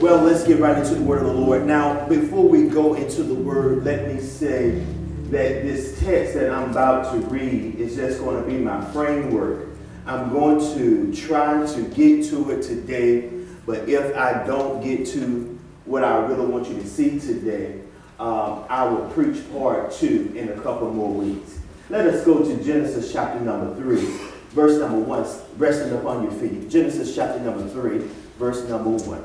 Well, let's get right into the word of the Lord. Now, before we go into the word, let me say that this text that I'm about to read is just going to be my framework. I'm going to try to get to it today, but if I don't get to what I really want you to see today, um, I will preach part two in a couple more weeks. Let us go to Genesis chapter number three, verse number one, resting upon your feet. Genesis chapter number three, verse number one.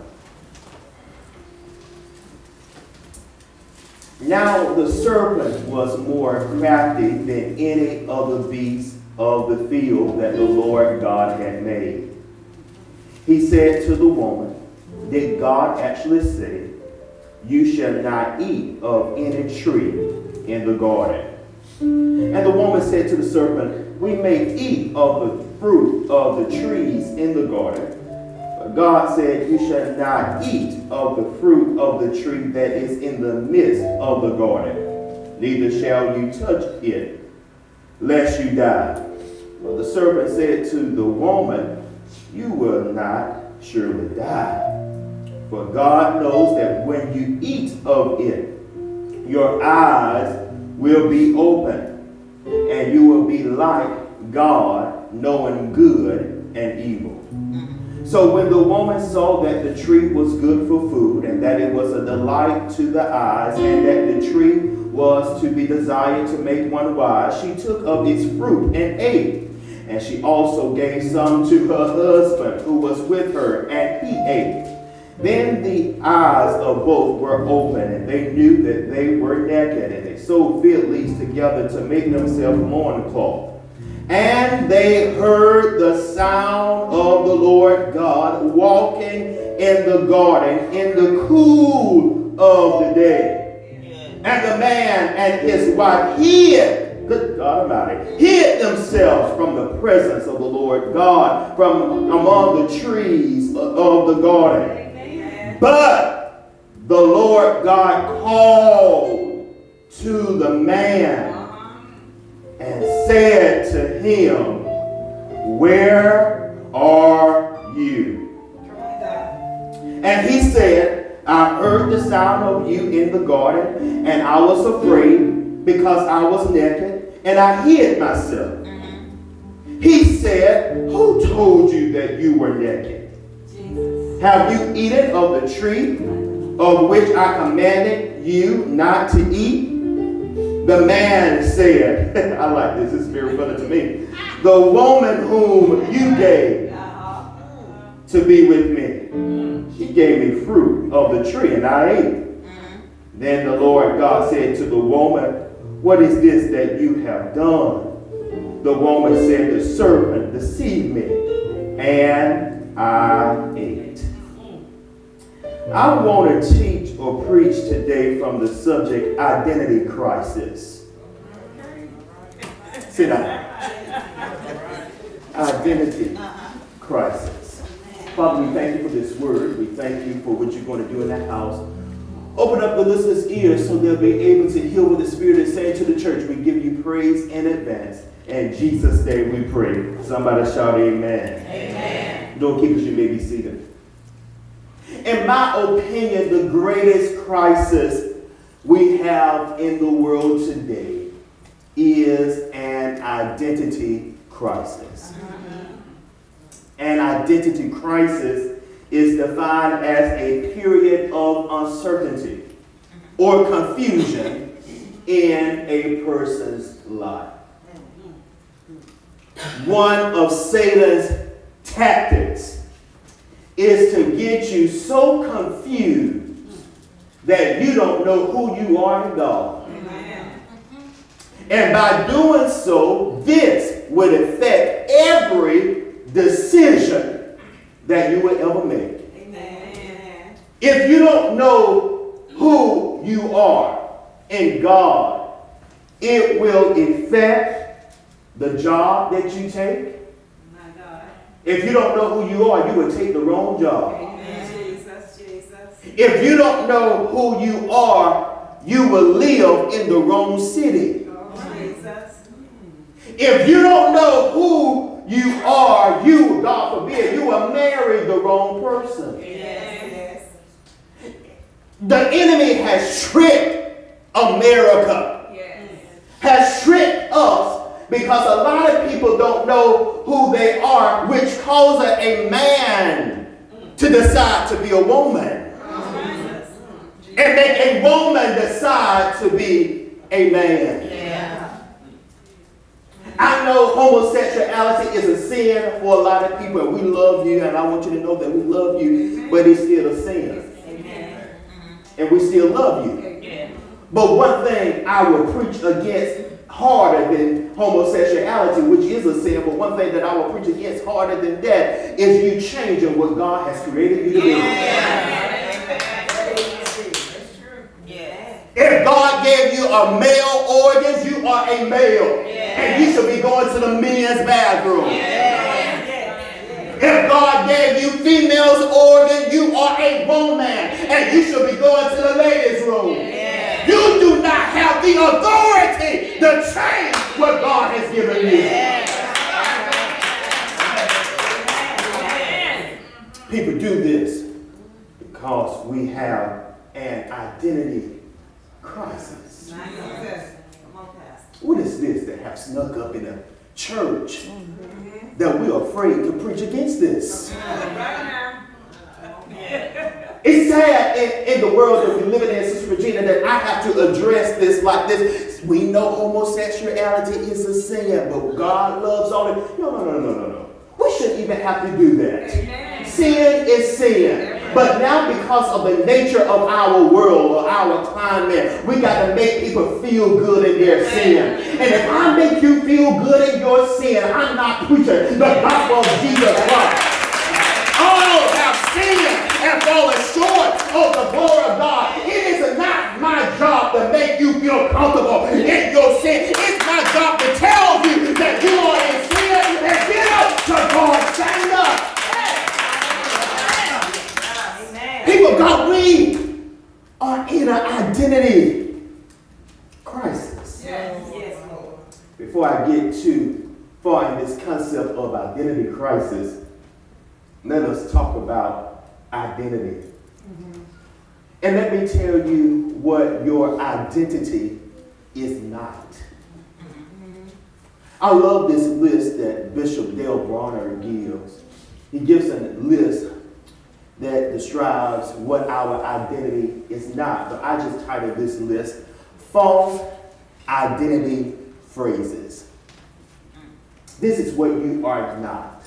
Now the serpent was more crafty than any other beast of the field that the Lord God had made. He said to the woman, Did God actually say, You shall not eat of any tree in the garden? And the woman said to the serpent, We may eat of the fruit of the trees in the garden. God said, You shall not eat of the fruit of the tree that is in the midst of the garden, neither shall you touch it, lest you die. Well, the serpent said to the woman, You will not surely die. For God knows that when you eat of it, your eyes will be open, and you will be like God, knowing good and evil. So when the woman saw that the tree was good for food, and that it was a delight to the eyes, and that the tree was to be desired to make one wise, she took of its fruit and ate. And she also gave some to her husband who was with her, and he ate. Then the eyes of both were open, and they knew that they were naked, and they sewed fig leaves together to make themselves loincloth. And they heard the sound the garden in the cool of the day. And the man and his wife hid, good God Almighty, hid themselves from the presence of the Lord God from among the trees of the garden. But the Lord God called to the man uh-huh. and said to him, Where are you? And he said, I heard the sound of you in the garden, and I was afraid because I was naked, and I hid myself. Mm-hmm. He said, Who told you that you were naked? Have you eaten of the tree of which I commanded you not to eat? The man said, I like this, it's very funny to me. The woman whom you gave uh-huh. to be with me, she gave me fruit of the tree and I ate. Mm-hmm. Then the Lord God said to the woman, What is this that you have done? The woman said, The serpent deceived me, and I ate. I want to teach or preach today from the subject identity crisis. Sit down. Identity uh-huh. crisis. Father, we thank you for this word. We thank you for what you're going to do in that house. Open up the listeners' ears so they'll be able to hear what the Spirit is saying to the church. We give you praise in advance. In Jesus' name we pray. Somebody shout amen. Amen. Door keepers, you may be seated in my opinion, the greatest crisis we have in the world today is an identity crisis. Uh-huh. An identity crisis is defined as a period of uncertainty or confusion in a person's life. One of Satan's tactics is to get you so confused that you don't know who you are in God. Amen. And by doing so, this would affect every decision that you will ever make. Amen. If you don't know who you are in God, it will affect the job that you take, if you don't know who you are, you will take the wrong job. Amen. Jesus, Jesus. If you don't know who you are, you will live in the wrong city. Oh, Jesus. If you don't know who you are, you, God forbid, you will marry the wrong person. Yes. The enemy has tricked America, yes. has tricked us because a lot of people don't know who they are, which causes a man to decide to be a woman. And make a woman decide to be a man. I know homosexuality is a sin for a lot of people, and we love you, and I want you to know that we love you, but it's still a sin. And we still love you. But one thing I will preach against harder than homosexuality, which is a sin, but one thing that I will preach against harder than that is you changing what God has created you to be. Yeah. If God gave you a male organs, you are a male. Yeah. And you should be going to the men's bathroom. If God gave you female's organ, you are a woman. And you should be going to the ladies' room. You do not have the authority to change what God has given you. People do this because we have an identity crisis. What is this that have snuck up in a church mm-hmm. that we're afraid to preach against this? It's sad in, in, the world that we live in, Sister Regina, that I have to address this like this. We know homosexuality is a sin, but God loves all it. No, no, no, no, no, no. We shouldn't even have to do that. Amen. Sin is sin. But now because of the nature of our world or our climate, we got to make people feel good in their sin. And if I make you feel good in your sin, I'm not preaching the gospel of Jesus Christ. All have sinned and fallen short of the glory of God. It is not my job to make you feel comfortable in your sin. It's my job to tell you that you are in sin and get up to God. Stand up. People, God, we are in an identity crisis. Yes. Yes, Before I get too far in this concept of identity crisis, let us talk about identity. Mm-hmm. And let me tell you what your identity is not. Mm-hmm. I love this list that Bishop Dale Bronner gives. He gives a list that describes what our identity is not. But I just titled this list False Identity Phrases. This is what you are not.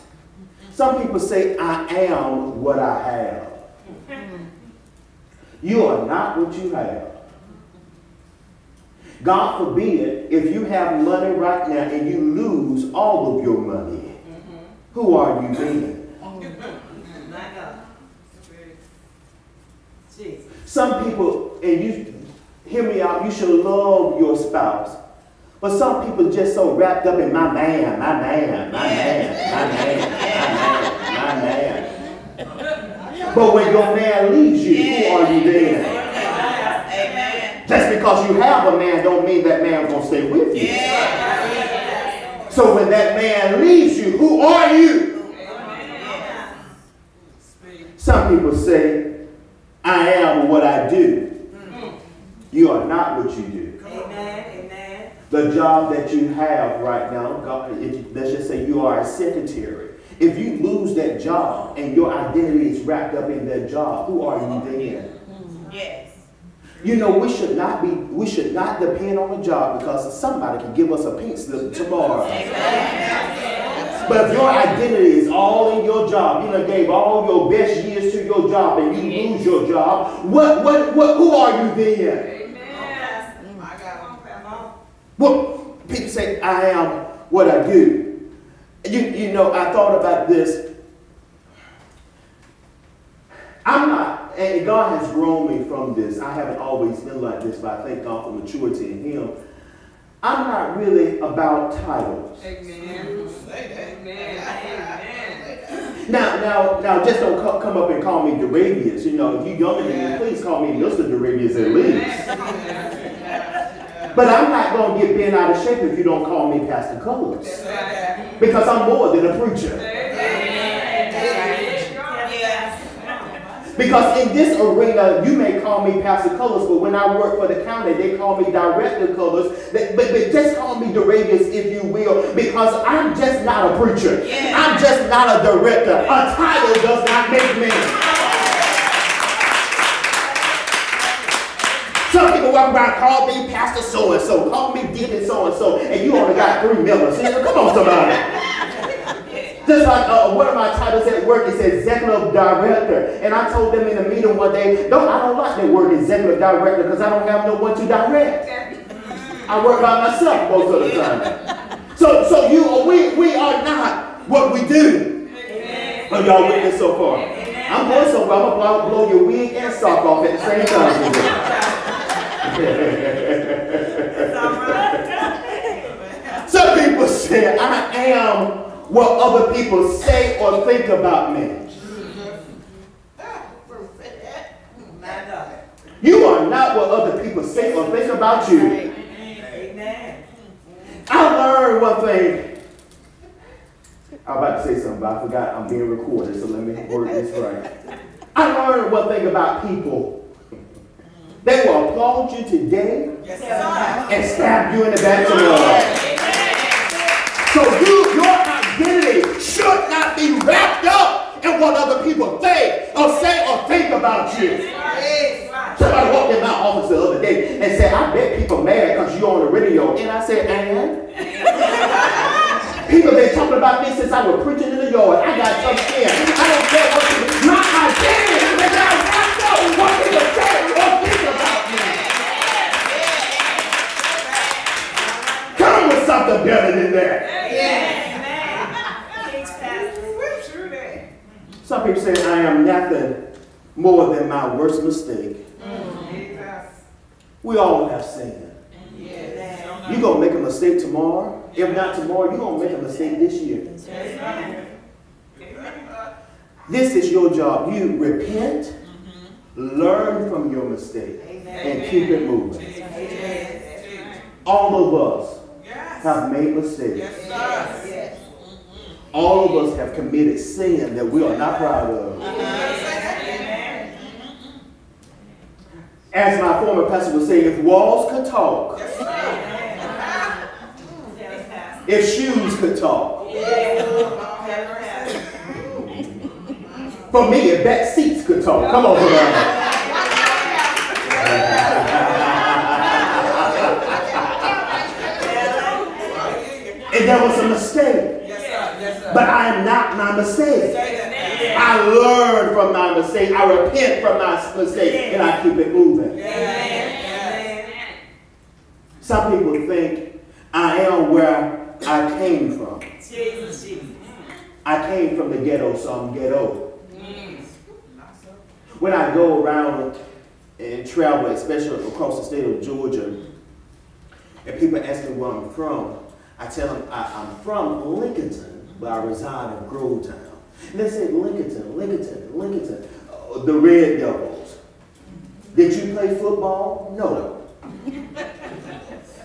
Some people say, I am what I have. You are not what you have. God forbid, if you have money right now and you lose all of your money, who are you then? Some people, and you hear me out, you should love your spouse. But some people just so wrapped up in my man, my man, my man, my man, my man, my man. But when your man leaves you, who are you then? Just because you have a man don't mean that man's to stay with you. So when that man leaves you, who are you? Some people say, I am what I do. Mm. You are not what you do. Amen. Amen. The job that you have right now, God, if, let's just say you are a secretary. If you lose that job and your identity is wrapped up in that job, who are you then? Mm. Yes. You know, we should not be, we should not depend on a job because somebody can give us a pink slip tomorrow. Amen. But if your identity is all in your job, you know, gave all your best years to your job and you lose your job, what, what, what, who are you then? Amen. I got Well, people say, I am what I do. You, you know, I thought about this. I'm not, and God has grown me from this. I haven't always been like this, but I thank God for maturity in Him. I'm not really about titles. Amen. Amen. Now, now, now, just don't co come up and call me Duravius. You know, if you're younger than me, please call me Mr. Duravius at least. but I'm not going to get bent out of shape if you don't call me Pastor Cullars. Because I'm more than a preacher. Because in this arena, you may call me Pastor Cullars, but when I work for the county, they call me Director Cullars. But, but just call me Duravius, if you will, because I'm just not a preacher. I'm just not a director. A title does not make me. Some people walk around, call me Pastor so and so, call me Deacon so and so, and you only got three members. Come on, somebody. Just like uh, one of my titles at work, it says executive director. And I told them in a meeting one day, don't, I don't like that word executive director because I don't have no one to direct. I work by myself most of the time. So, so you, we, we are not what we do. Are y'all with me so far? I'm going somewhere. I'm going to blow your wig and sock off at the same time. Some people say, I am what other people say or think about me. You are not what other people say or think about you. Amen. I learned one thing. I'm about to say something, but I forgot I'm being recorded, so let me word this right. I learned one thing about people. They will applaud you today yes, and stab you in the back tomorrow. So you, your identity should be wrapped up in what other people think or say or think about you. Somebody walked in my office the other day and said, I bet people mad because you're on the radio. And I said, and? people been talking about me since I was preaching in the yard. I got some skin. I don't care what you... my not wrapped up in what people say or think about me. Come with something better than that. Some people say I am nothing more than my worst mistake. Mm. We all have sin. Yes. You're going to make a mistake tomorrow. If not tomorrow, you're going to make a mistake this year. This is your job. You repent, mm-hmm. learn from your mistake, and keep it moving. All of us have made mistakes. Yes, All of us have committed sin that we are not proud of. As my former pastor would say, if walls could talk, if shoes could talk, for me, if back seats could talk, come on, somebody. and there was a mistake. yes But I am not my mistake. I learn from my mistake. I repent from my mistake. And I keep it moving. Some people think I am where I came from. I came from the ghetto, so I'm ghetto. When I go around and travel, especially across the state of Georgia, and people ask me where I'm from, I tell them I, am from Lincolnton but I reside in Grovetown. They say Lincolnton, Lincolnton, Lincolnton, uh, the Red Devils. Did you play football? No.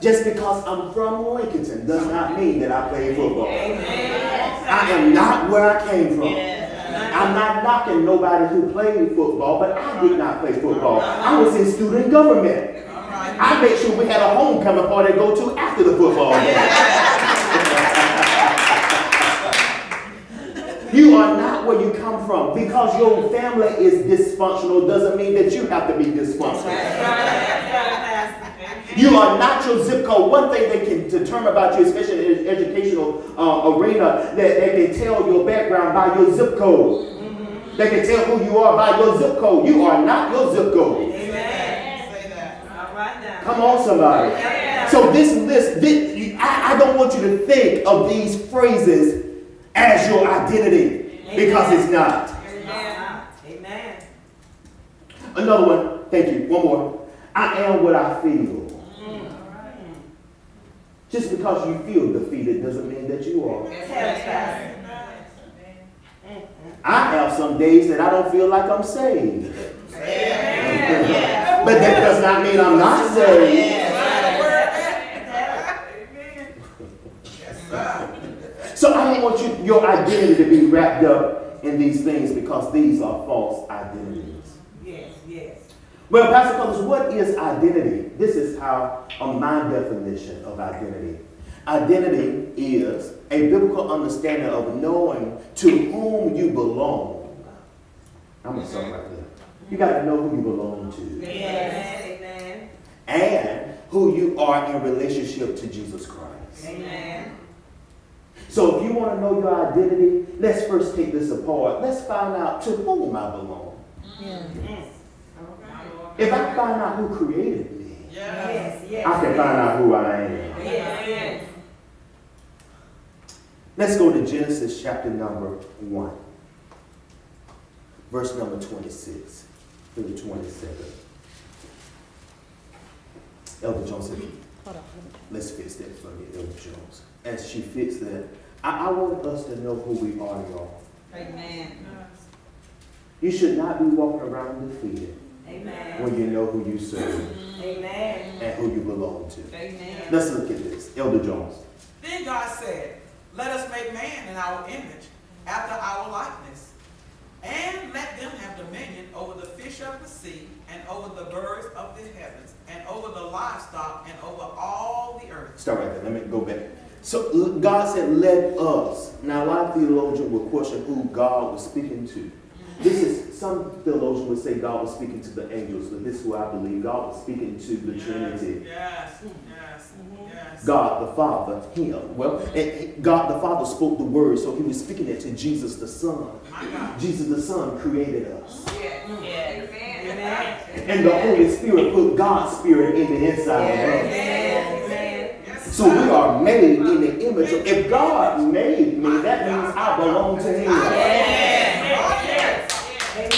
Just because I'm from Lincolnton does not mean that I play football. I am not where I came from. I'm not knocking nobody who played football, but I did not play football. I was in student government. I made sure we had a homecoming party to go to after the football game. You are not where you come from. Because your family is dysfunctional doesn't mean that you have to be dysfunctional. You are not your zip code. One thing they can determine about you, especially in the educational uh, arena, that they can tell your background by your zip code. Mm-hmm. They can tell who you are by your zip code. You are not your zip code. Come on, somebody. So this list, this, I, I don't want you to think of these phrases as your identity Amen. because it's not. Amen. Another one. Thank you. One more. I am what I feel. Mm. Just because you feel defeated doesn't mean that you are. I have some days that I don't feel like I'm saved. but that does not mean I'm not saved. So I don't want you, your identity to be wrapped up in these things because these are false identities. Yes, yes. Well, Pastor Cullars, what is identity? This is how, on my definition of identity. Identity is a biblical understanding of knowing to whom you belong. I'm going to stop right there. You got to know who you belong to. Yes. Amen. And who you are in relationship to Jesus Christ. Amen. So if you want to know your identity, let's first take this apart. Let's find out to whom I belong. Yes. If I find out who created me, Yes. Yes. I can find out who I am. Yes. Yes. Let's go to Genesis chapter number 1, verse number 26 through 27. Elder Jones, if you- let's fix that for me, Elder Jones. As she fits that, I, I want us to know who we are, y'all. Amen. You should not be walking around defeated Amen. when you know who you serve Amen. and who you belong to. Amen. Let's look at this. Elder Jones. Then God said, Let us make man in our image, after our likeness, and let them have dominion over the fish of the sea, and over the birds of the heavens, and over the livestock, and over all the earth. Start right there. Let me go back. So God said, let us. Now, a lot of theologians will question who God was speaking to. This is, some theologians would say God was speaking to the angels, but this is who I believe. God was speaking to the Trinity. Yes, yes, yes. God the Father, Him. Well, and God the Father spoke the word, so He was speaking it to Jesus the Son. Jesus the Son created us. Yes. Amen. And the Holy Spirit put God's Spirit in the inside of us. Yes, So we are made in the image of, if God made me, that means I belong to Him. Yes. Amen.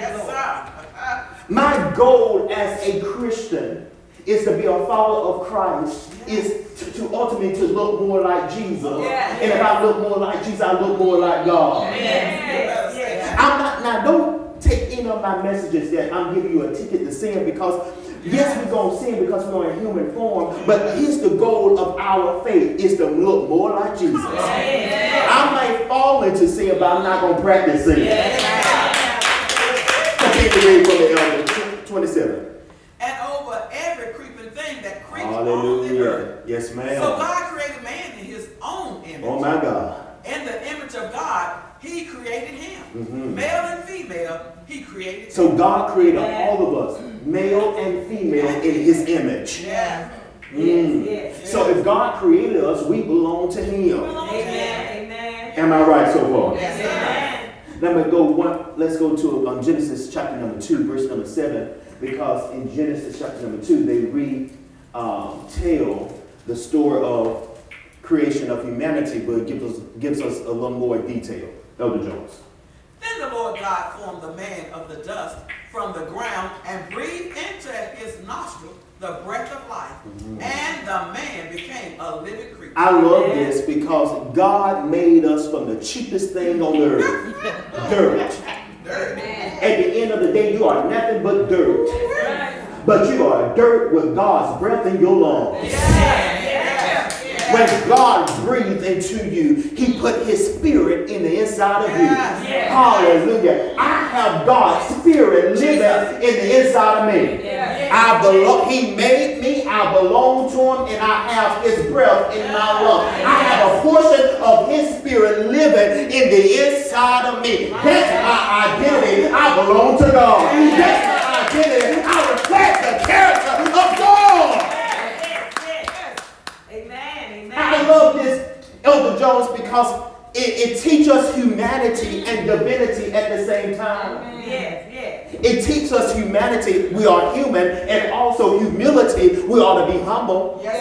Yes, Amen. sir. My goal as a Christian is to be a follower of Christ, is to, to ultimately to look more like Jesus. Yeah. And if I look more like Jesus, I look more like God. Yes. Yes. I'm not now don't take any of my messages that I'm giving you a ticket to sin because yes, we're gonna sin because we're in human form, but here's the goal of our faith is to look more like Jesus. I might fall into sin, but I'm not gonna practice sin. Continue to read from the elder. 27. And over every creeping thing that creeps on the earth. Hallelujah. Yes, ma'am. So. God created man in his own image. Oh my God. In the image of God, he created him. Mhm. Male and female, he created So them. God created all of us, male and female, in his image. Yeah. Mm. Yes, yes. So if God created us, we belong to him. Amen. Amen. Am I right so far? Yes. Amen. Let me go one. Let's go to um, Genesis chapter number two, verse number seven, because in Genesis chapter number two they re um, tell the story of creation of humanity, but it gives us gives us a little more detail. Elder Jones. Then the Lord God formed the man of the dust from the ground and breathed into his nostril the breath of life, mm-hmm. and the man became a living creature. I love this because God made us from the cheapest thing on earth, dirt. Dirt. At the end of the day, you are nothing but dirt. But you are dirt with God's breath in your lungs. When God breathed into you, He put His Spirit in the inside of you. Yes. Hallelujah. I have God's Spirit living in the inside of me. I belong. He made me. I belong to Him, and I have His breath in my lungs. I have a portion of His Spirit living in the inside of me. That's my identity. I belong to God. That's my identity. I reflect the character of God. Amen. I Amen. Love this, Elder Jones, because it, it teaches us humanity and divinity at the same time. Yes. Yes. It teaches us humanity, we are human, and also humility, we ought to be humble. Yes.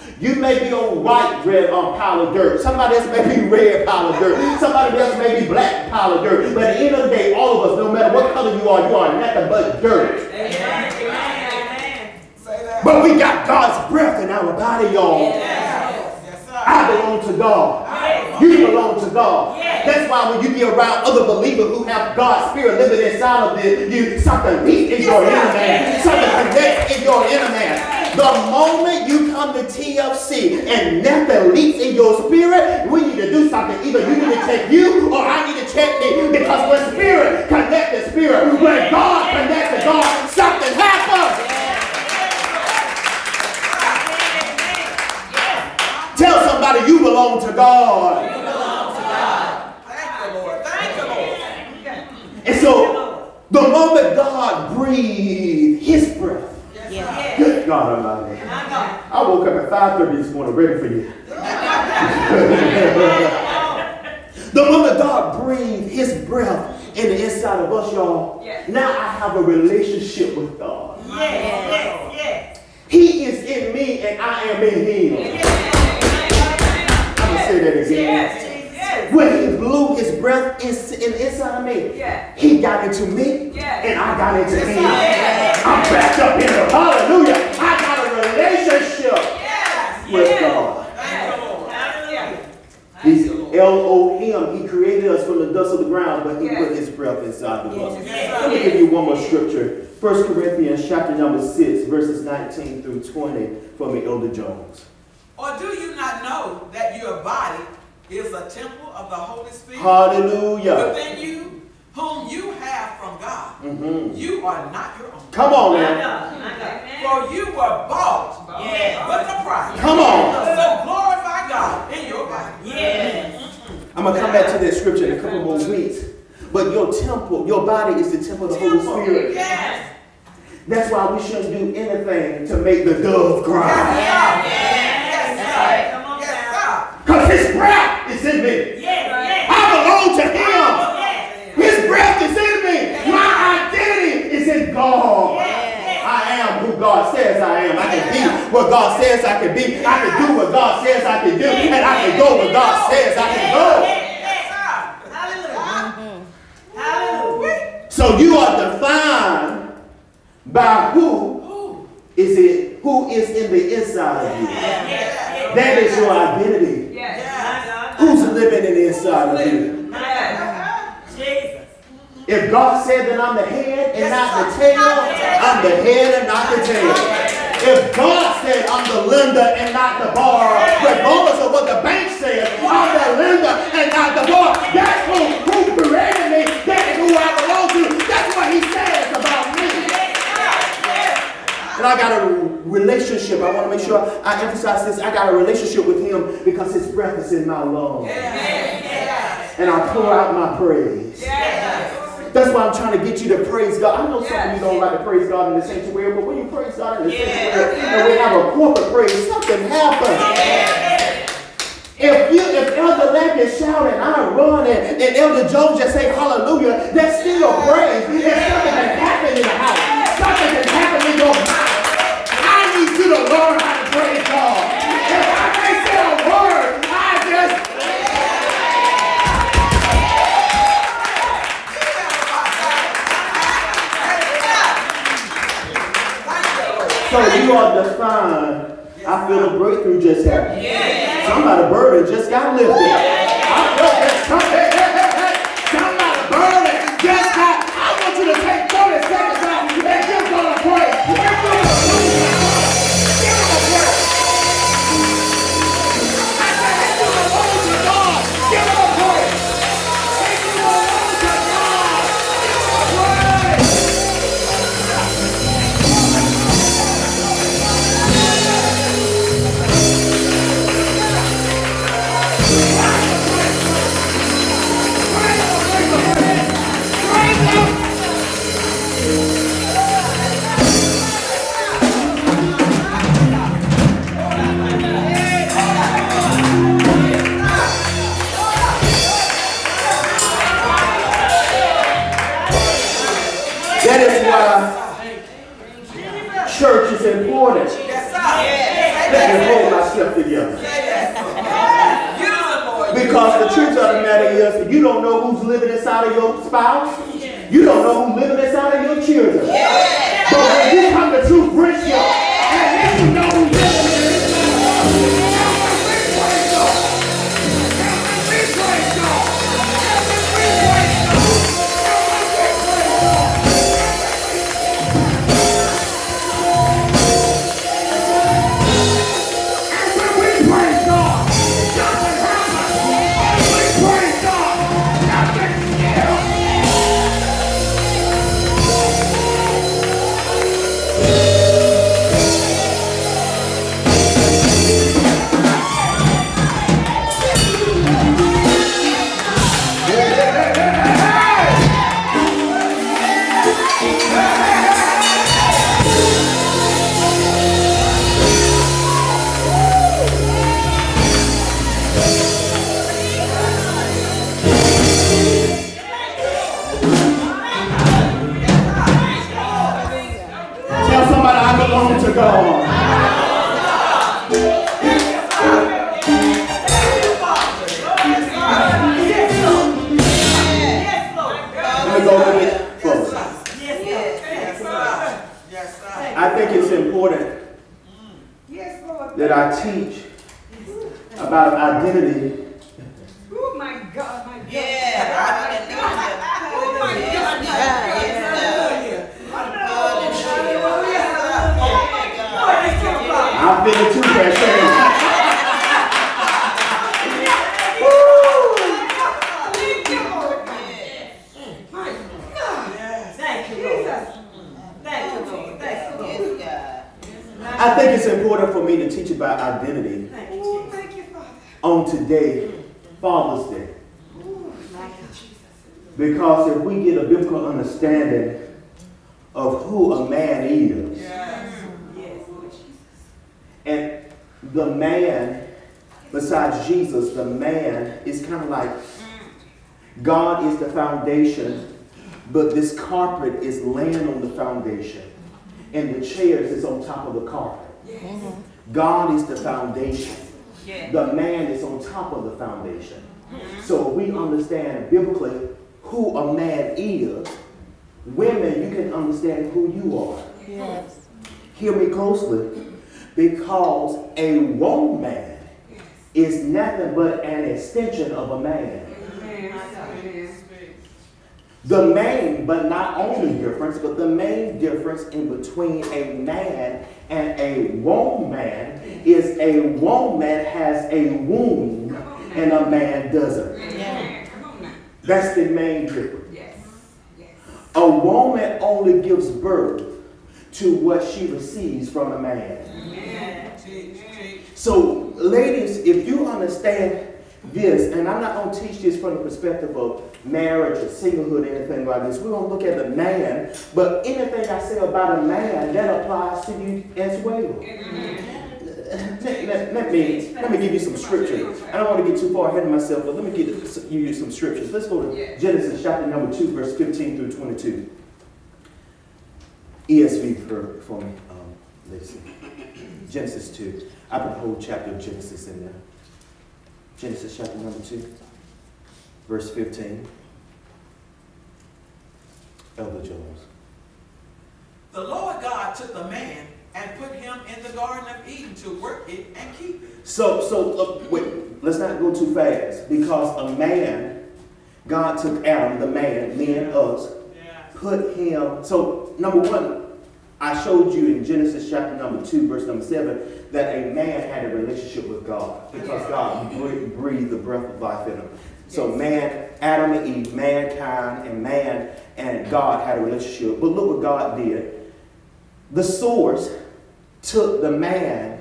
Yes, You may be on white red on pile of dirt. Somebody else may be red pile of dirt. Somebody else may be black pile of dirt. But at the end of the day, all of us, no matter what color you are, you are nothing but dirt. Amen. Amen. sir. Say that. But we got God's breath in our body, y'all. Sir. I belong to God. You belong to God. That's why when you be around other believers who have God's spirit living inside of them, you something leaks in your inner man. Something connects in your inner man. The moment you come to TFC and nothing leaks in your spirit, we need to do something. Either you need to check you or I need to check me. Because when spirit connect to spirit, when God connects to God. Tell somebody you belong to God. You belong to God. Thank you, Lord. Thank you, Lord. And so, the moment God breathed His breath, Yeah. good God Almighty, I woke up at 5:30 this morning ready for you. The moment God breathed His breath in the inside of us, y'all, Yeah. now I have a relationship with God. Yes, yes, yes. He is in me and I am in Him. I'm gonna say that again. Yes, Jesus. Yes. When He blew His breath in, in the inside of me, Yeah. He got into me Yeah. and I got into Him. Yes. I'm back up in Him. Hallelujah. I got a relationship Yes. with yes. God. Thank you, Lord. Hallelujah. He's Elohim. He created us from the dust of the ground, but he Yes. put his breath inside of us. Yes. Let me give you one more scripture. 1 Corinthians chapter number 6, verses 19 through 20 from the Elder Jones. Or do you not know that your body is a temple of the Holy Spirit Hallelujah. within you, whom you have from God? Mhm. You are not your own. Come on man. now. God. My God. For you were bought Yes. with a price. Come on. So glorify God in your body. Yes. I'm going to come back to that scripture in a couple more weeks. But your temple, your body is the temple of the Holy Spirit. Yes. That's why we shouldn't do anything to make the dove cry. Yes, Yes. sir. That's right. Come on Yes, down. sir. Because his breath is in me. Yes. Yes. I belong to him. Yes. His breath is in me. My identity is in God. I am who God says I am. I can be what God says I can be. I can do what God says I can do. And I can go where God says I can go. Yes, sir. Hallelujah. Hallelujah. So you are defined by who Ooh. is it, who is in the inside of you. Yes. Yes. That is your identity. Yes. My God. Who's living in the inside of you? Jesus. If God said that I'm the head and not the tail, I'm the head and not the tail. If God said I'm the lender and not the borrower, regardless of what the bank says, I'm the lender and not the borrower. That's who, who created me. That is who I belong to. That's what he says about me. And I got a relationship. I want to make sure I emphasize this. I got a relationship with him because his breath is in my lungs. And I pour out my praise. Yes. That's why I'm trying to get you to praise God. I know some of you don't like to praise God in the sanctuary, but when you praise God in the Yes. sanctuary and we have a corporate praise, something happens. If you, if Elder Lamp is shouting, I run, and, and Elder Jones just say hallelujah, that's still praise. And something can happen in the house. Something that happen in your mouth. I need you to learn So you are defined. I feel a breakthrough just happened. Somebody burden just got lifted. I felt that some- I think it's important that I teach about identity Because if we get a biblical understanding of who a man is, Yes. Yes, and the man, besides Jesus, the man is kind of like God is the foundation, but this carpet is laying on the foundation, and the chairs is on top of the carpet. God is the foundation. Yeah. The man is on top of the foundation. So if we understand biblically who a man is, women, you can understand who you are. Yes. Hear me closely. Because a woman man is nothing but an extension of a man. The main, but not only difference, but the main difference in between a man and a woman is a woman has a womb and a man doesn't. Come on now. That's the main difference. Yes. Yes. A woman only gives birth to what she receives from a man. Teach. So, ladies, if you understand this, and I'm not going to teach this from the perspective of marriage or singlehood or anything like this, we're going to look at the man, but anything I say about a man, that applies to you as well. Let, let- let me, let me give you some scripture. I don't want to get too far ahead of myself, but let me give you some scriptures. Let's go to Genesis chapter number 2, verse 15 through 22. ESV for, for me, um, ladies. Genesis 2. I put the whole chapter of Genesis in there. Genesis chapter number 2, verse 15. Elder Jones. The Lord God took the man and put him in the Garden of Eden to work it and keep it. So, so uh, wait, let's not go too fast because a man, God took Adam, the man, me and us, Yeah. put him. So, number one, I showed you in Genesis chapter number 2, verse number 7, that a man had a relationship with God because God breathed the breath of life in him. So, man, Adam and Eve, mankind, and man and God had a relationship. But look what God did. The source took the man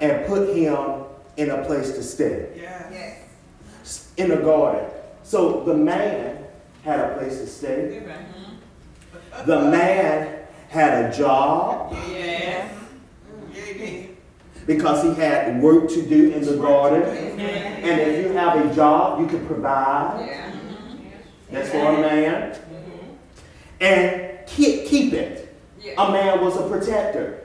and put him in a place to stay Yeah. Yes. in a garden. So the man had a place to stay. Mm-hmm. The man had a job Yes. Yeah, he did. because he had work to do in the garden. Mm-hmm. And if you have a job, you can provide. Yeah. That's for a man. Mm-hmm. And keep, keep it. Yeah. A man was a protector.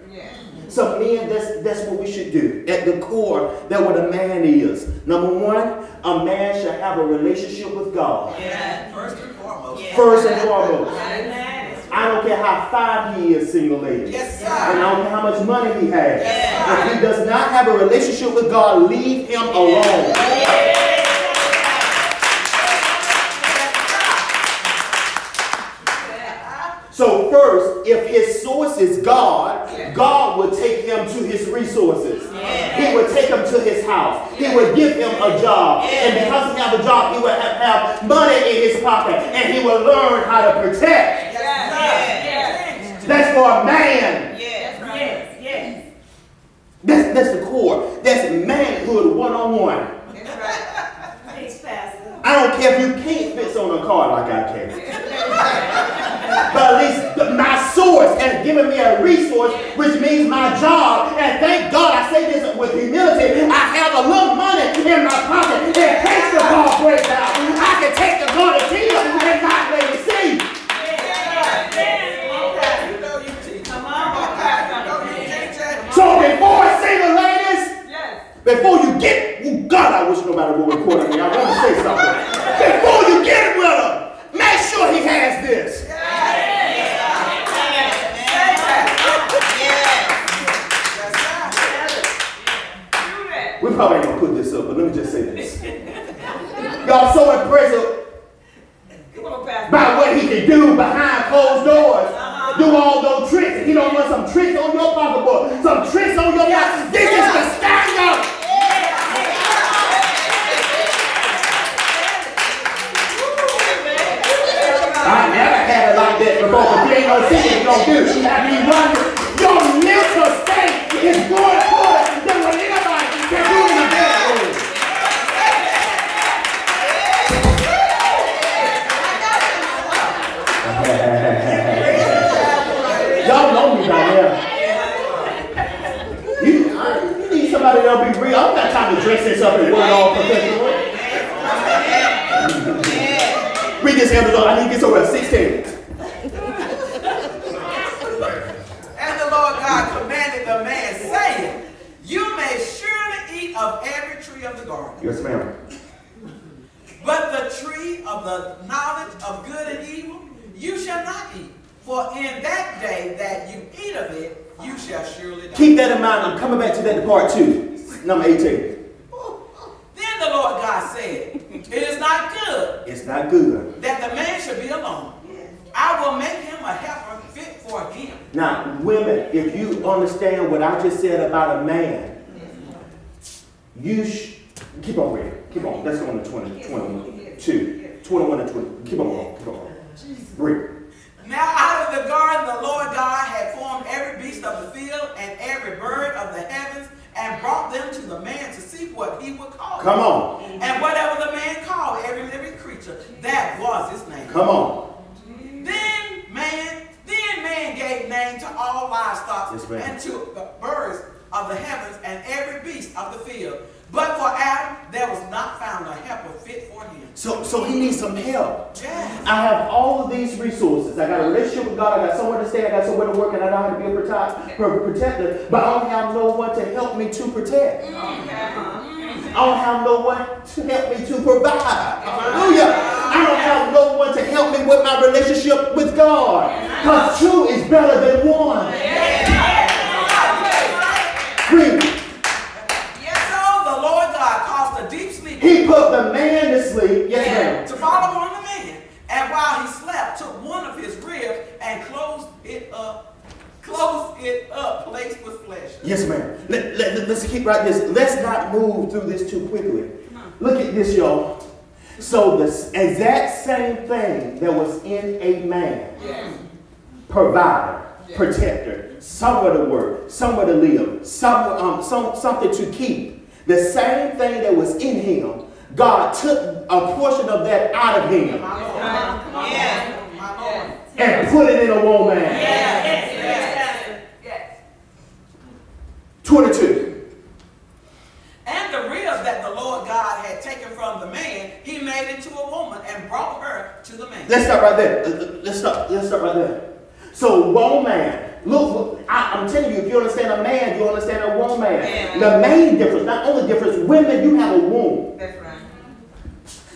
Yeah. So men, that's that's what we should do. At the core, that what a man is. Number one, a man should have a relationship with God. Yeah. First and foremost. Yeah. First and foremost. Amen. I don't care how fine he is, single lady. Yes, sir. And I don't care how much money he has. Yes, If he does not have a relationship with God, leave him alone. So first, if his source is God, God would take him to his resources. He would take him to his house. He would give him a job. And because he have a job, he would have, have money in his pocket. And he will learn how to protect. That's for a man. Yes, yes, yes. That's, that's the core. That's manhood one-on-one. That's Pastor. I don't care if you can't fit on a car like I can. But at least the- my source has given me a resource, which means my job. And thank God, I say this with humility. I have a little money in my pocket. In case the car breaks down, I can take the car to Jesus and not let it see. Yes, yes. You know you teach. Come on. You know you teach that. So before single ladies, Yes. Before you get, you God, I wish nobody would record on me. I want to say something. Before you get with him, make sure he has this. We probably ain't gonna put this up, but let me just say this. Y'all so impressed by what he can do behind closed doors. Uh-huh. Do all those tricks. He don't want some tricks on your pocketbook, some tricks on your life. This is the standard you ain't gonna do. You run, your mental state is than what anybody can do in the. Y'all know me by now. You, I, you need somebody that'll be real. I don't got time to dress this up and wear it all professional. Read this episode. I need to get somewhere at 16. And the Lord God commanded the man, saying, You may surely eat of every tree of the garden, Yes, ma'am. but the tree of the knowledge of good and evil you shall not eat. For in that day that you eat of it, you shall surely die. Keep that in mind. I'm to that in part two. Number 18. Then the Lord God said, It is not good It's not good. that the man should be alone. I will make him a helper fit for him. Now, women, if you understand what I just said about a man, you sh- keep on reading. Keep on. Let's go on to 20, 22, 21 and 20. Keep on going. Keep on going. Read. Now out of the garden the Lord God had formed every beast of the field and every bird of the heavens and brought them to the man to see what he would call them. Come on. And whatever the man called every living creature, that was his name. Come on. Then man, then man gave name to all livestock Yes, and to the birds of the heavens and every beast of the field. But for Adam there was not found a helper fit for him. So, so he needs some help. Yes. I have all of these resources. I got a relationship with God. I got somewhere to stay. I got somewhere to work, and I know how to be a protect, pro- protector. But I don't have no one to help me to protect. Mm-hmm. I don't have no one to help me to provide. Hallelujah. I don't have no one to help me with my relationship with God. Because two is better than one. Read. So the Lord God caused a deep sleep He put the man to sleep. Yes, ma'am. to fall upon the man, and while he slept, took one of his ribs and closed it up, closed it up, placed with flesh. Yes, ma'am. Let, let, us keep right this. Let's not move through this too quickly. Look at this, y'all. So the exact same thing that was in a man, Yes. provider, protector, somewhere to work, somewhere to live, somewhere, um, some, something to keep. The same thing that was in him, God took a portion of that out of him My Lord. My Yeah. Lord. My Lord. and put it in a woman. Yes, yes, yes. 22. And the rib that the Lord God had taken from the man, he made into a woman and brought her to the man. Let's stop right there. Let's stop. Let's stop right there. So woman, look, I, I'm telling you, if you understand a man, you understand a woman. Yeah. The main difference, not only difference, women, you have a womb. That's right.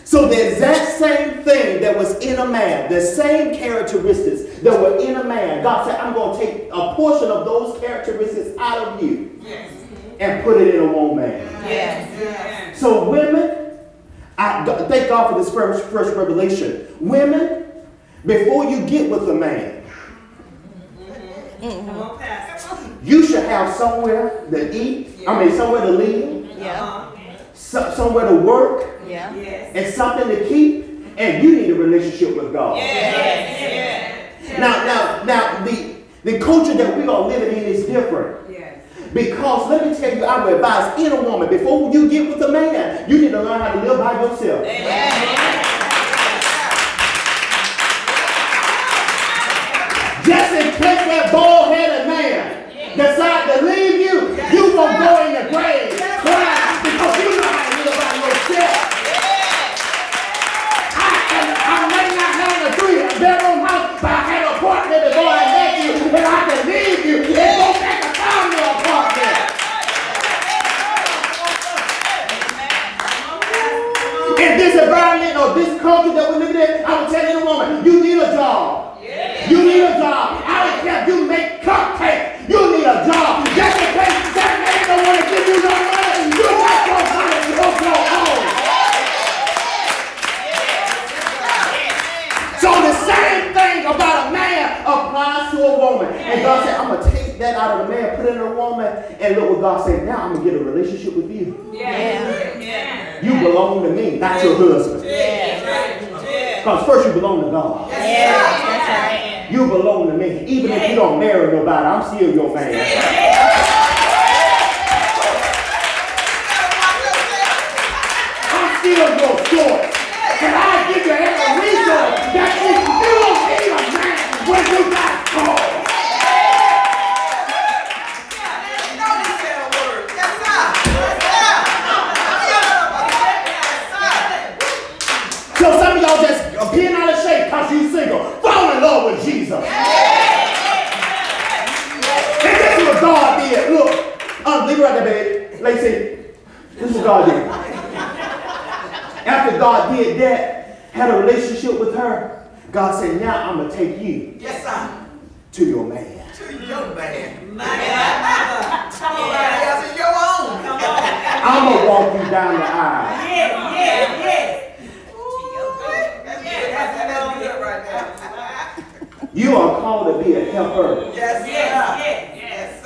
So the exact same thing that was in a man, the same characteristics that were in a man, God said, I'm going to take a portion of those characteristics out of you Yes. and put it in a woman. Yes. Yes. So women, I thank God for this first, first revelation. Women, before you get with a man, Come on, Pastor. you should have somewhere to eat. I mean, somewhere to live, Yeah. so, somewhere to work, Yeah. Yes. and something to keep. And you need a relationship with God. Yes. Yes. Now, now, now, the the culture that we are living in is different. Yes. Because let me tell you, I would advise any woman before you get with a man, you need to learn how to live by yourself. Just in case that bald-headed man. Decide to leave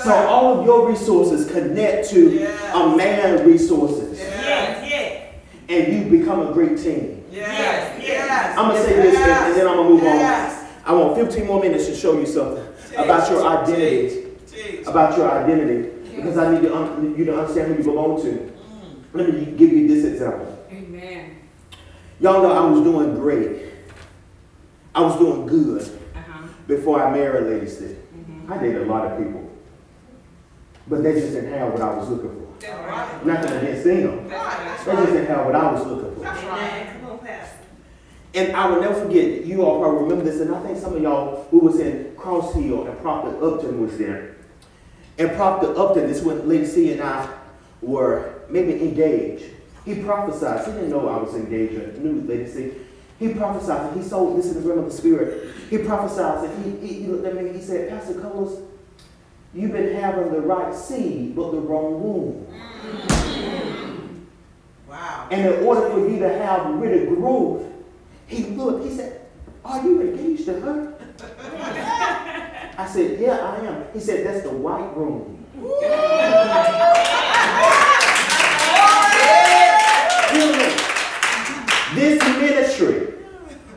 So all of your resources connect to Yes. a man resources. Yes. Yes. And you become a great team. Yes, yes. I'm gonna say this and, and then I'm gonna move Yes. on. I want 15 more minutes to show you something about your identity. Teach. About your identity. Because I need to un- you to understand who you belong to. Let me give you this example. Amen. Y'all know I was doing great. I was doing good Uh-huh. before I married Lady Steve. I dated a lot of people. But they just didn't have what I was looking for. That's right. Nothing against them. That's They just didn't have what I was looking for. Amen. Come on, Pastor. And I will never forget, you all probably remember this, and I think some of y'all who was in Cross Hill and Proctor Upton was there. And Proctor Upton, this when Lady C and I were maybe engaged. He prophesied. He didn't know I was engaged or knew Lady C. He prophesied, and he sold, this is the realm of the spirit. He prophesied, and he, he, he looked at me and he said, Pastor Cullars, you've been having the right seed, but the wrong womb. Wow. And in order for you to have really growth, he looked, he said, Are you engaged to her? I said, Yeah, I am. He said, That's the white room. This ministry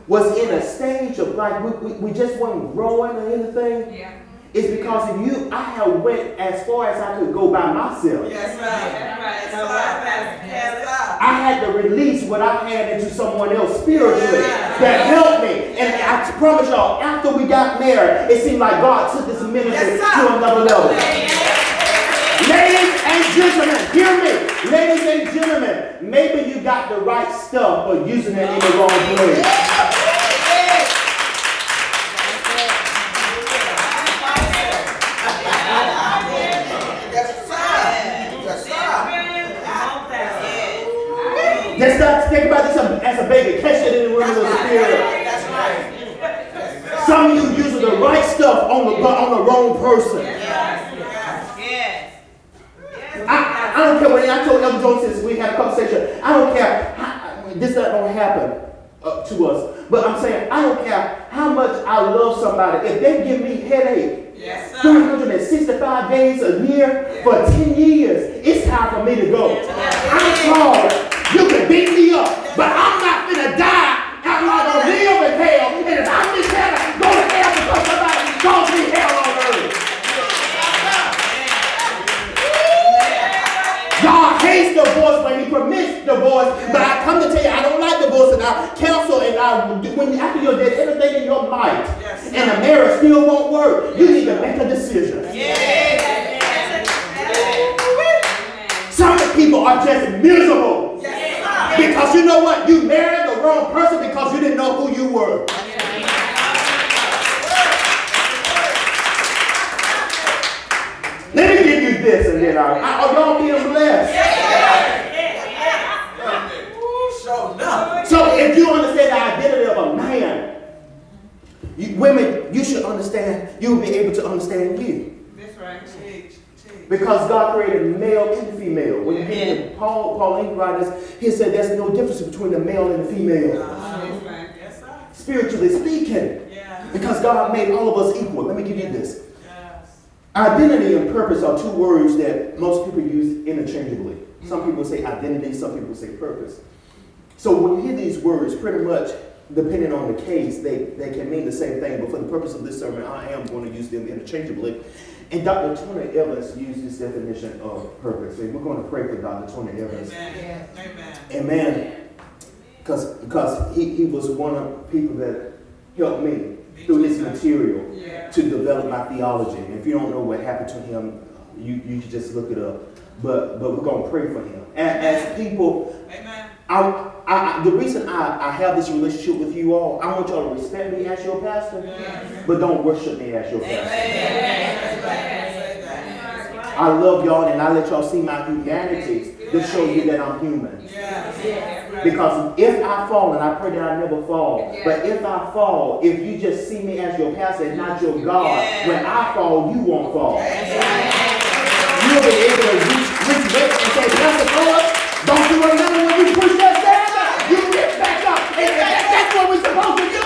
was in a stage of like, we, we, we just weren't growing or anything. Yeah. It's because of you, I have went as far as I could go by myself. Yes, sir. That's Yes, All sir. right, Yes, sir. I had to release what I had into someone else spiritually Yeah. that helped me. And I promise y'all, after we got married, it seemed like God took this ministry Yes, to another level. Ladies and gentlemen, hear me. Ladies and gentlemen, maybe you got the right stuff, but using it in the wrong place. Yes, Let's not think about this as a baby. Catch it in the realm of the spirit. That's right. Some of you using the right stuff on the on the wrong person. Yes. I, I don't care what I told Elder Jones since we had a conversation. I don't care. How, this not gonna happen uh, to us, but I'm saying I don't care how much I love somebody. If they give me headache Yes, 365 days a year for 10 years, it's time for me to go. I'm sorry. You can beat me up, but I'm not gonna die. I'm not gonna live in hell. And if I'm in hell, go to hell because somebody caused me hell on earth. God hates divorce, but He permits divorce. But I come to tell you, I don't like divorce, and I counsel, and I when after you're dead, everything in your might, and the marriage still won't work. You need to make a decision. Some people are just miserable. Because you know what? You married the wrong person because you didn't know who you were. Let me give you this, and then I, I, are y'all being blessed? Sure enough. So if you understand the identity of a man, you, women, you should understand, you will be able to understand you. That's right. Teach, teach. Because God created male and female. When he did Paul, Pauline writers, he said there's no difference between the male and the female. Ah, right. Yes. Spiritually speaking. Yeah. Because God made all of us equal. Let me give you this. Yes. Identity and purpose are two words that most people use interchangeably. Some mm. people say identity, some people say purpose. So when you hear these words, pretty much, depending on the case, they, they can mean the same thing. But for the purpose of this sermon, I am going to use them interchangeably. And Dr. Tony Evans used this definition of purpose. And we're going to pray for Dr. Tony Evans. Amen. Amen. Amen. Because because he, he was one of the people that helped me through this material Yeah. to develop my theology. And if you don't know what happened to him, you, you can just look it up. But but we're gonna pray for him. As, as people, Amen. I, I, I- the reason I, I have this relationship with you all, I want y'all to respect me as your pastor, but don't worship me as your pastor. I love y'all and I let y'all see my humanity to show you that I'm human. Because if I fall, and I pray that I never fall, but if I fall, if you just see me as your pastor and not your God, when I fall, you won't fall. You'll be able to reach, reach back and say, Pastor don't you remember when you pushed us down? You reach back up. And that- that's what we're supposed to do.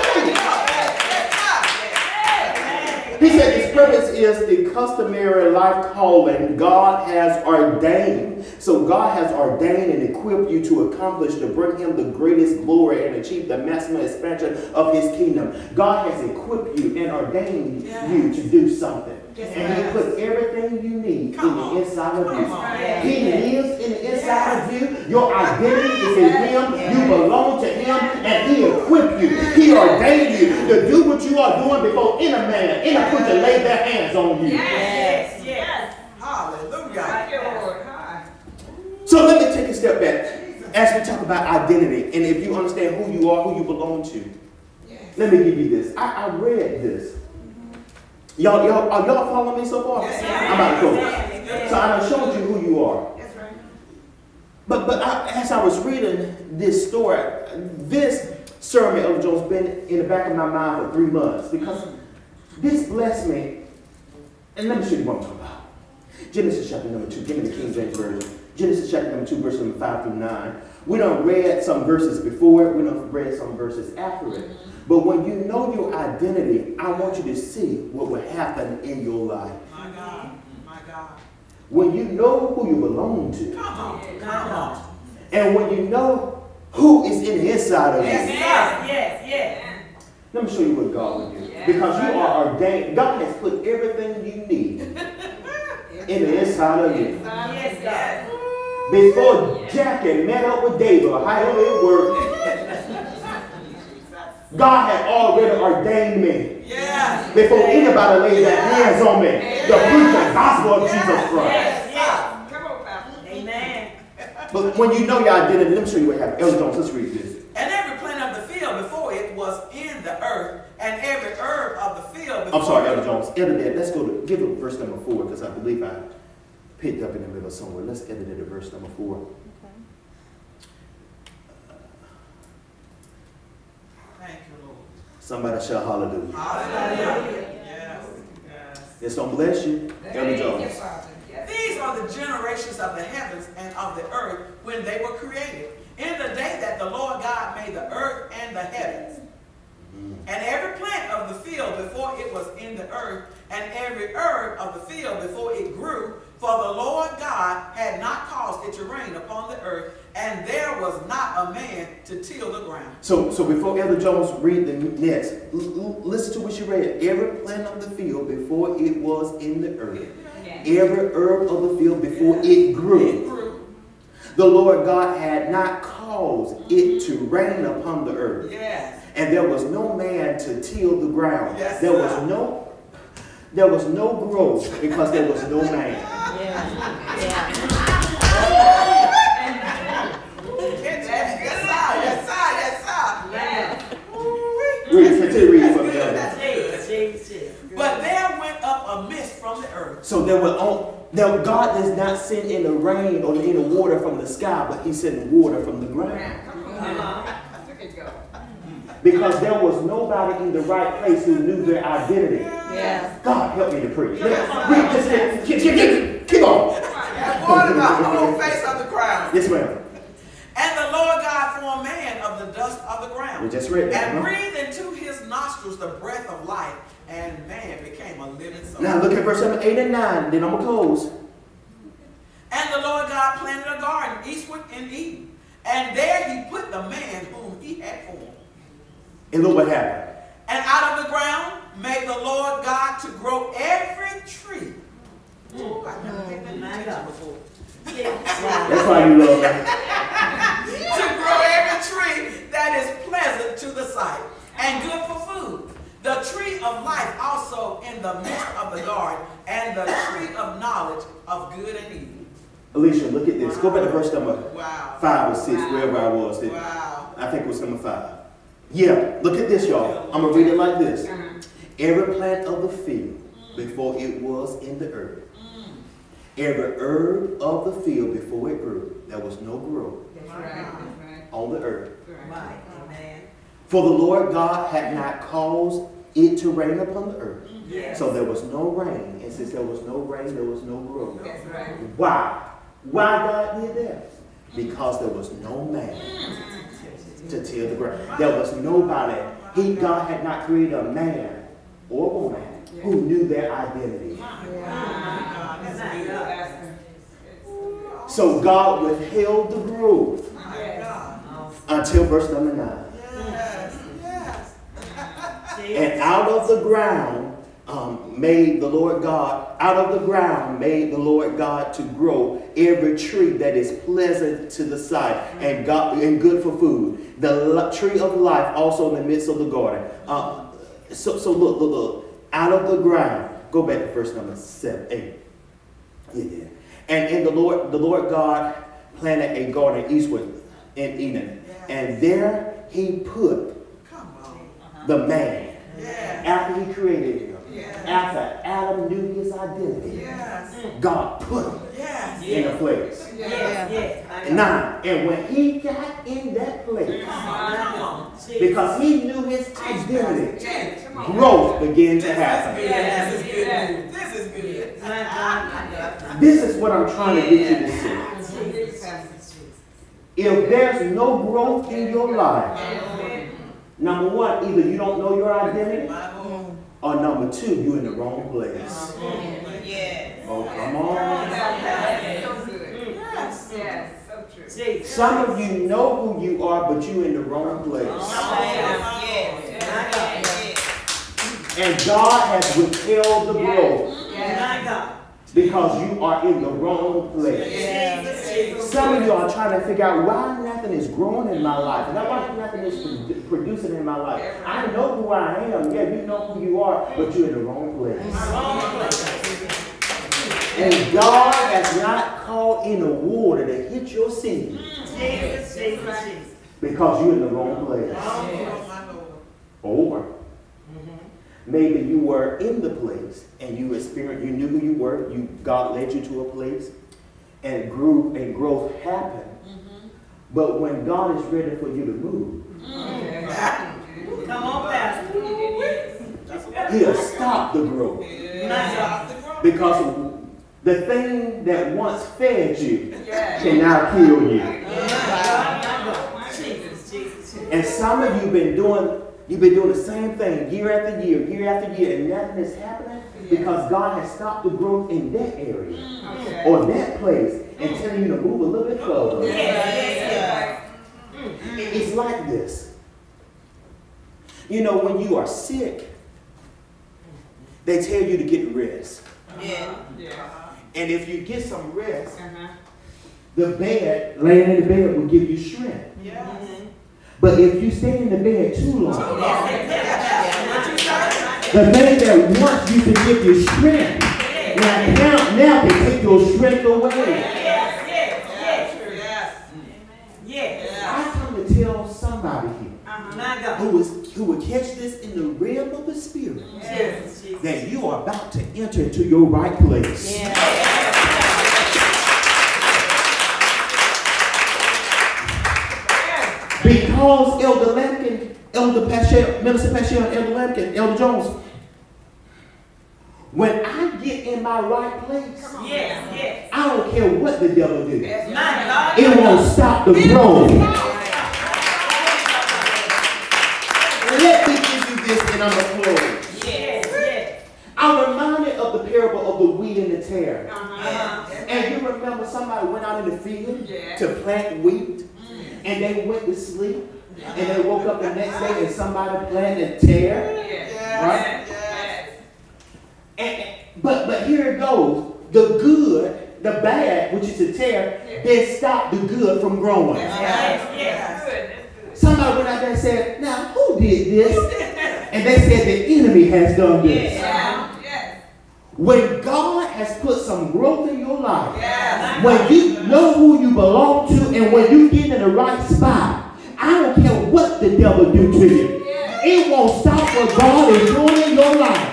He said his purpose is the customary life calling God has ordained. So God has ordained and equipped you to accomplish, to bring him the greatest glory and achieve the maximum expansion of his kingdom. God has equipped you and ordained you to do something. And he put everything you need Come in on. the inside of you. Come. He lives in the inside of you. Your identity is in him. You belong to him and he equipped you. He ordained you to do what you are doing before any man, any preacher lay their hands on you. Yes, yes. Hallelujah. Thank you, Lord. Hi. So let me take a step back as we talk about identity. And if you understand who you are, who you belong to, Yes. let me give you this. I, I read this. Y'all, y'all, are y'all following me so far? Yes, I'm about to go. So I done showed you who you are. That's right. But but I, as I was reading this story, this sermon of Jones been in the back of my mind for three months because this blessed me. And let me show you what I'm talking about. Genesis chapter number two. Give me the King James version. Genesis chapter number two, verse number five through nine. We don't read some verses before it. We don't read some verses after it. But when you know your identity, I want you to see what will happen in your life. My God. My God. When you know who you belong to, Come on. Come on. and when you know who is in the inside of you, Yes. Yes, yes, yes. let me show you what God will do. Because you are ordained. God has put everything you need in the inside of you. Yes, God. Before Jackie met up with David, however it worked, God had already ordained me. Yes. Before anybody laid their hands on me, to preach the gospel of Jesus Christ. Yes, yes. Come on, Pastor. Amen. But when you know your identity, let me show you what happened. Elder Jones, let's read this. And every plant of the field before it was in the earth, and every herb of the field before I'm sorry, it Elder Jones. Edit that. Let's go to give it verse number four because I believe I picked up in the middle somewhere. Let's edit it to verse number four. Thank you, Lord. Somebody shout hallelujah. Hallelujah. Yes. Yes. It's gonna bless you, Elder Jones. These are the generations of the heavens and of the earth when they were created. In the day that the Lord God made the earth and the heavens. Mm-hmm. And every plant of the field before it was in the earth, and every herb of the field before it grew, for the Lord God had not caused it to rain upon the earth, and there was not a man to till the ground. So, so before Elder Jones read the next, l- l- listen to what she read. Every plant of the field before it was in the earth, every herb of the field before it It grew, grew. the Lord God had not caused it to rain upon the earth. Yes. and there was no man to till the ground. Yes, there was no there was no growth because there was no man. Yes, yes, yes, yes, yes. Read it, continue reading from the other. Jeez, jeez, jeez. But there went up a mist from the earth. So there were all now God does not send in the rain or in the water from the sky, but He sent water from the ground. Come on. Look at God. Because there was nobody in the right place who knew their identity. Yes. God help me to preach. Just keep, keep, keep, keep on. And watered the whole face of the ground. Yes, ma'am. And the Lord God formed man of the dust of the ground. We just read that. and breathed into his nostrils the breath of life, and man became a living soul. Now look at verse 7, 8 and 9. Then I'm going to close. And the Lord God planted a garden eastward in Eden, and there he put the man whom he had formed. And look what happened. And out of the ground made the Lord God to grow every tree. Ooh, I never paid that before. That's why you love to grow every tree that is pleasant to the sight and good for food. The tree of life also in the midst of the garden, and the tree of knowledge of good and evil. Alicia, look at this. Go back to verse number Wow. 5 or 6, wherever I was. Wow. I think it was number 5. Yeah, look at this, y'all. I'm going to read it like this. Every plant of the field before it was in the earth, Mm. every herb of the field before it grew, there was no growth That's right, that's right. on the earth. Right. Amen. For the Lord God had not caused it to rain upon the earth. Yes. So there was no rain. And since there was no rain, there was no growth. That's right. Why? Why God did that? Because there was no man to till the ground. There was nobody. He, God had not created a man or woman who knew their identity. God, that's good. So God withheld the growth until verse number 9. And out of the ground um, made the Lord God, out of the ground made the Lord God to grow every tree that is pleasant to the sight and, God, and good for food. The tree of life also in the midst of the garden. Uh, so, so look, look, look. Out of the ground. Go back to verse number seven, eight. Yeah. And in the Lord, the Lord God planted a garden eastward in Eden. And there he put Come on. the man. After he created him, Yes. after Adam knew his identity, Yes. God put him Yes. in a place. Yes, yes. Now, and when he got in that place, Come on. Come on. because he knew his identity, Yes. Growth began to This is happen. good. This is good news. This is good. My God, my God. This is what I'm trying to get you to see. Jesus, Jesus. If there's no growth in your life, number one, either you don't know your identity, or number two, you're in the wrong place. Yes. Oh, come on. Yes. Yes, so true. Jesus. Some of you know who you are, but you're in the wrong place. And God has withheld the growth My God. Because you are in the wrong place. Some of you are trying to figure out why nothing is growing in my life. And why nothing is produ- producing in my life. I know who I am. Yeah, you know who you are, but you're in the wrong place. And God has not called in a water to hit your seed Jesus, Jesus, Jesus. because you're in the wrong place. Lord. Or mm-hmm. Maybe you were in the place and you experienced, you knew who you were, you God led you to a place and grew and growth happened. Mm-hmm. But when God is ready for you to move, mm-hmm. Come on, Pastor. He'll stop the growth. My God. Because the thing that once fed you Yes. can now kill you. My God, my God. Jesus, Jesus, Jesus. And some of you have been doing, you've been doing the same thing year after year, year after year, and nothing is happening because God has stopped the growth in that area. or that place and telling you to move a little bit yes, It's like this. You know, when you are sick, they tell you to get rest. Yeah. And if you get some rest, Uh-huh. the bed, laying in the bed will give you strength. Yes. But if you stay in the bed too long, What you say? the thing that once you to give you strength, now, now, now they take your strength away. Yes, yes, yes. Yes. Yes. I come to tell somebody here uh-huh. My God. who, is, who will catch this in the realm of the spirit. Jesus. that you are about to enter into your right place. Rawls, Elder Lampkin, Elder Paschal, Minister Paschal, and Elder Lampkin, Elder Jones. When I get in my right place, yes, yes. I don't care what the devil do. It won't stop the growth. Let me give you this and I'm going to close. Yes, yes. I'm reminded of the parable of the wheat and the tare. Uh -huh. yes. And you remember somebody went out in the field yeah. to plant wheat and they went to sleep and they woke up the next day and somebody planned and tare. Right? Yes. And, and- but but here it goes. The good, the bad, which is the tare, then stop the good from growing. Yes. Yes, Yes. yes. Good. Somebody went out there and said, now who did this? And they said the enemy has done this. Yeah. Yes. When God has put some growth in your life, Yes. when you know who you belong to and when you get in the right spot, I don't care what the devil do to you. It won't stop what God is doing in your life.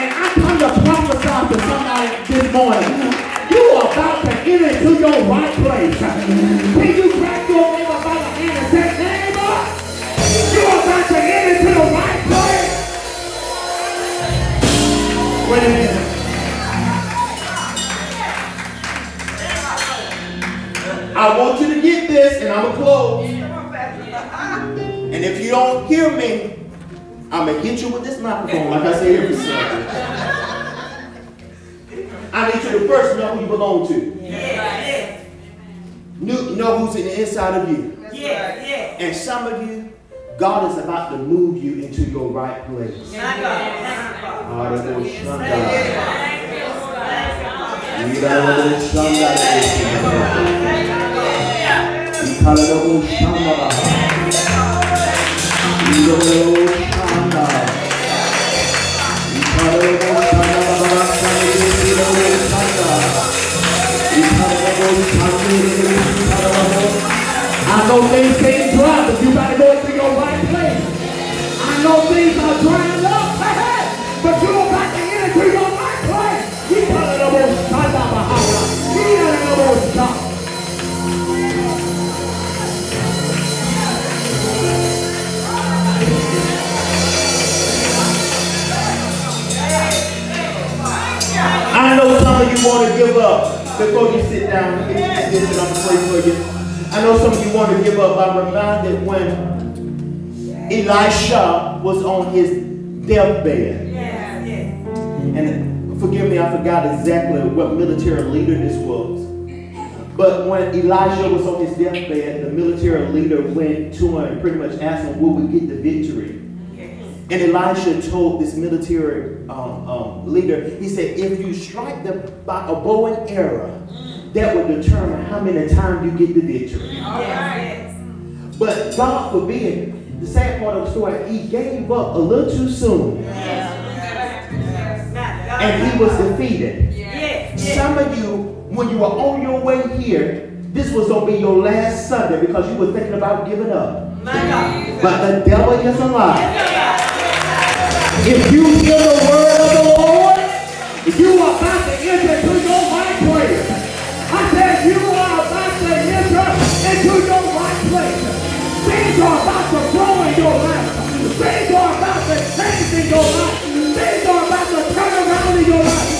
And I come to prophesy to somebody this morning. You are about to enter into your right place. Can you grab your neighbor by the hand and say, neighbor, you are about to enter into the right place? Wait a minute. I want you to get this, and I'm going to close. And if you don't hear me, I'm going to hit you with this microphone, like I say every Sunday. I need you to first know who you belong to. Yes, Know, know who's in the inside of you. yes, yes, yes. And some of you, God is about to move you into your right place. My I know things ain't dry, but you gotta go into your right place. I know things are drying up, but you're want to give up before you sit down. I'm going to pray for you. I know some of you want to give up. I'm reminded when Elisha was on his deathbed. And forgive me, I forgot exactly what military leader this was. But when Elijah was on his deathbed, the military leader went to him and pretty much asked him, will we get the victory? And Elisha told this military um, um, leader, he said, if you strike the, by a bow and arrow, that will determine how many times you get the victory. Right. But God forbid, the sad part of the story, he gave up a little too soon and he was defeated. Some of you, when you were on your way here, this was going to be your last Sunday because you were thinking about giving up. But the devil is a lie. If you hear the word of the Lord, you are about to enter into your right place. I said you are about to enter into your right place. Things are about to grow in your life. Things are about to change in your life. Things are about to turn around in your life.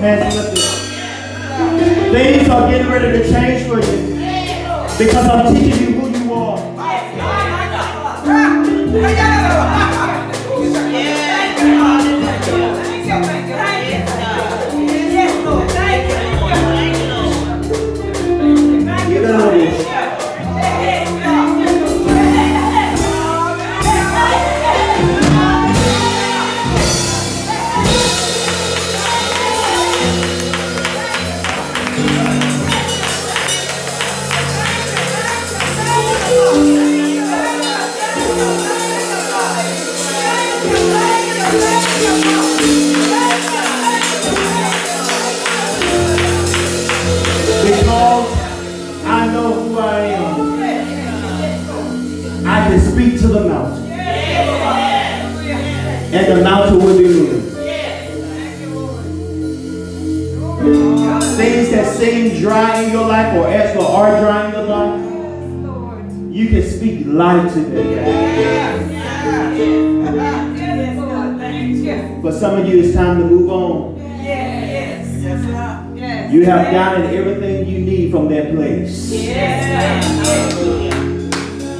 hands lifted. Things are getting ready to change for you because I'm teaching you who you are. Down and everything you need from that place.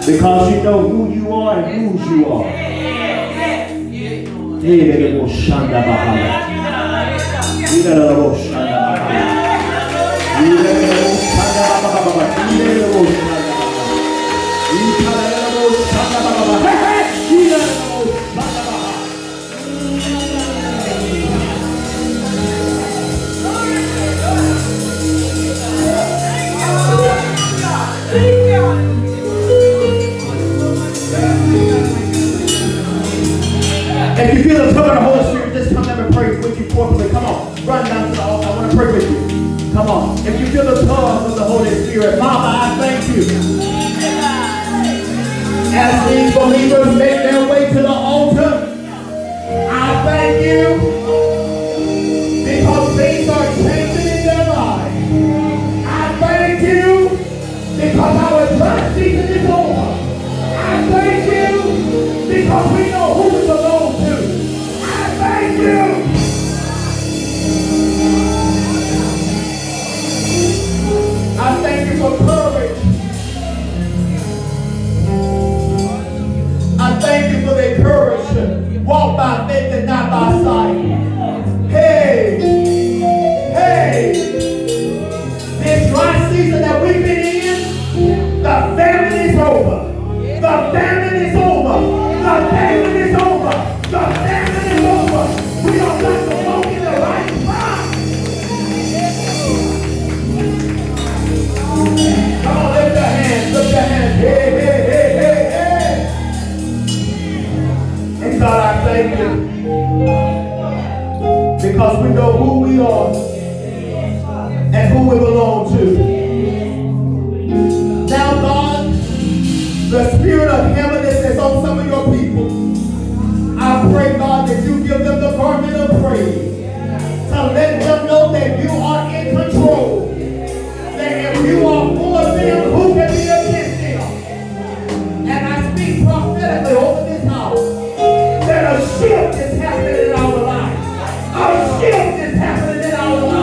Because you know who you are and whose you are. Yes.